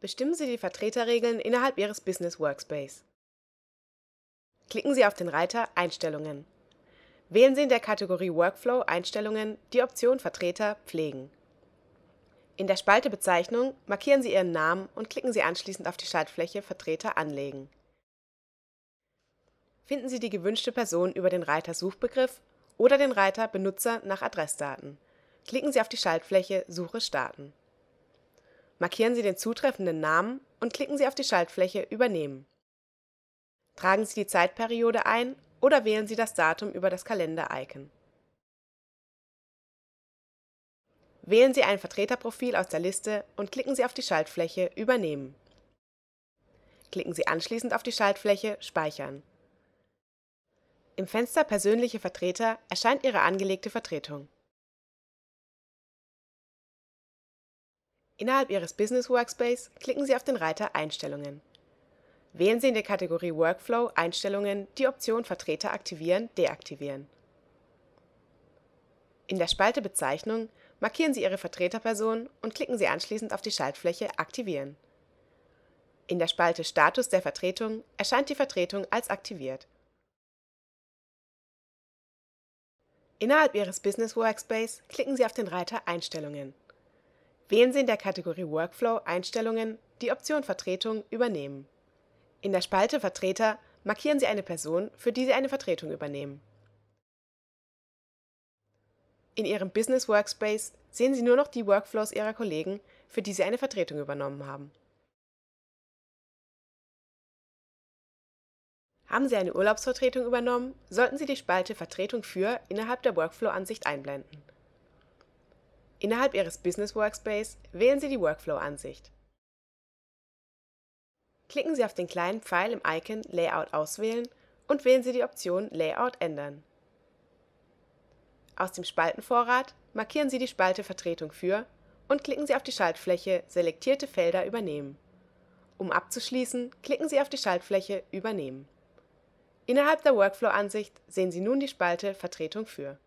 Bestimmen Sie die Vertreterregeln innerhalb Ihres Business Workspace. Klicken Sie auf den Reiter Einstellungen. Wählen Sie in der Kategorie Workflow Einstellungen die Option Vertreter pflegen. In der Spalte Bezeichnung markieren Sie Ihren Namen und klicken Sie anschließend auf die Schaltfläche Vertreter anlegen. Finden Sie die gewünschte Person über den Reiter Suchbegriff oder den Reiter Benutzer nach Adressdaten. Klicken Sie auf die Schaltfläche Suche starten. Markieren Sie den zutreffenden Namen und klicken Sie auf die Schaltfläche Übernehmen. Tragen Sie die Zeitperiode ein oder wählen Sie das Datum über das Kalender-Icon. Wählen Sie ein Vertreterprofil aus der Liste und klicken Sie auf die Schaltfläche Übernehmen. Klicken Sie anschließend auf die Schaltfläche Speichern. Im Fenster Persönliche Vertreter erscheint Ihre angelegte Vertretung. Innerhalb Ihres Business Workspace klicken Sie auf den Reiter Einstellungen. Wählen Sie in der Kategorie Workflow Einstellungen die Option Vertreter aktivieren, deaktivieren. In der Spalte Bezeichnung markieren Sie Ihre Vertreterperson und klicken Sie anschließend auf die Schaltfläche Aktivieren. In der Spalte Status der Vertretung erscheint die Vertretung als aktiviert. Innerhalb Ihres Business Workspace klicken Sie auf den Reiter Einstellungen. Wählen Sie in der Kategorie Workflow Einstellungen die Option Vertretung übernehmen. In der Spalte Vertreter markieren Sie eine Person, für die Sie eine Vertretung übernehmen. In Ihrem Business Workspace sehen Sie nur noch die Workflows Ihrer Kollegen, für die Sie eine Vertretung übernommen haben. Haben Sie eine Urlaubsvertretung übernommen, sollten Sie die Spalte Vertretung für innerhalb der Workflow-Ansicht einblenden. Innerhalb Ihres Business Workspace wählen Sie die Workflow-Ansicht. Klicken Sie auf den kleinen Pfeil im Icon Layout auswählen und wählen Sie die Option Layout ändern. Aus dem Spaltenvorrat markieren Sie die Spalte Vertretung für und klicken Sie auf die Schaltfläche Selektierte Felder übernehmen. Um abzuschließen, klicken Sie auf die Schaltfläche Übernehmen. Innerhalb der Workflow-Ansicht sehen Sie nun die Spalte Vertretung für